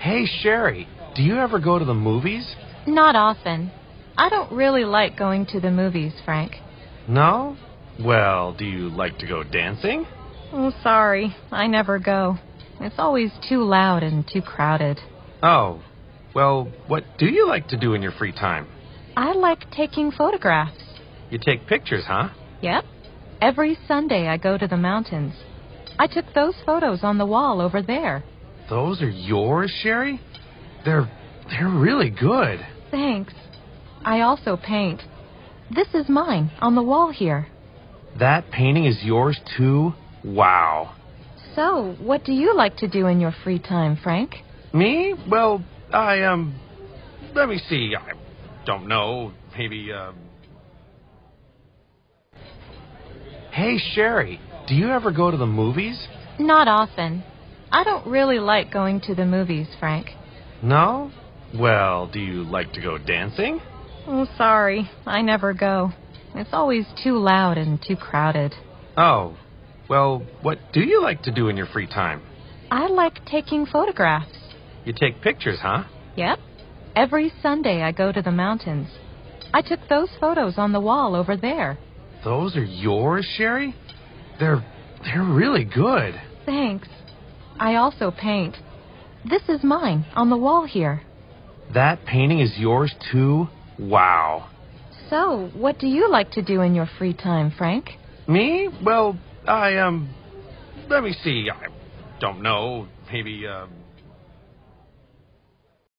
Hey, Sherry, do you ever go to the movies? Not often. I don't really like going to the movies, Frank. No? Well, do you like to go dancing? Oh, sorry. I never go. It's always too loud and too crowded. Oh, well, what do you like to do in your free time? I like taking photographs. You take pictures, huh? Yep. Every Sunday I go to the mountains. I took those photos on the wall over there. Those are yours, Sherry? They're they're really good. Thanks. I also paint. This is mine on the wall here. That painting is yours too? Wow. So, what do you like to do in your free time, Frank? Me? Well, I um let me see. I don't know. Maybe uh Hey, Sherry, do you ever go to the movies? Not often. I don't really like going to the movies, Frank. No? Well, do you like to go dancing? Oh, sorry. I never go. It's always too loud and too crowded. Oh. Well, what do you like to do in your free time? I like taking photographs. You take pictures, huh? Yep. Every Sunday I go to the mountains. I took those photos on the wall over there. Those are yours, Sherry? They're they're really good. Thanks. I also paint. This is mine on the wall here. That painting is yours too? Wow. So, what do you like to do in your free time, Frank? Me? Well, I um let me see. I don't know. Maybe uh